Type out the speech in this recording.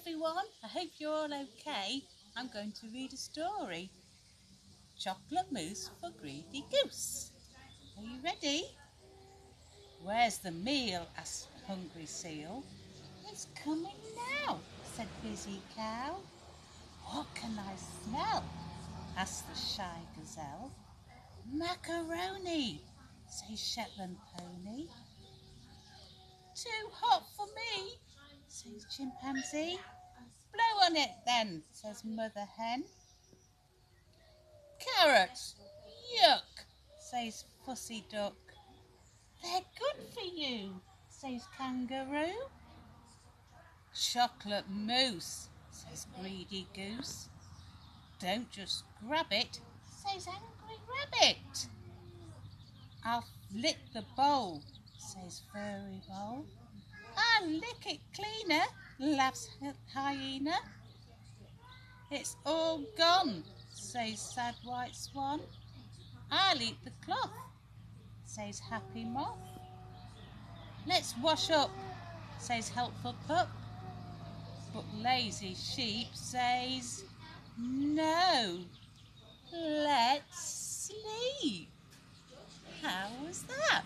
everyone, I hope you're all okay. I'm going to read a story. Chocolate Mousse for Greedy Goose. Are you ready? Where's the meal? asked Hungry Seal. It's coming now, said Busy Cow. What can I smell? asked the Shy Gazelle. Macaroni, says Shetland Pony. Too hot for me, says Chimpanzee. Blow on it then, says Mother Hen. Carrots, yuck, says Fussy Duck. They're good for you, says Kangaroo. Chocolate mousse, says Greedy Goose. Don't just grab it, says Angry Rabbit. I'll lick the bowl, says Furry Mole and lick it cleaner, laughs Hyena. It's all gone, says sad white swan. I'll eat the cloth, says happy moth. Let's wash up, says helpful pup. But lazy sheep says, no, let's sleep. How was that?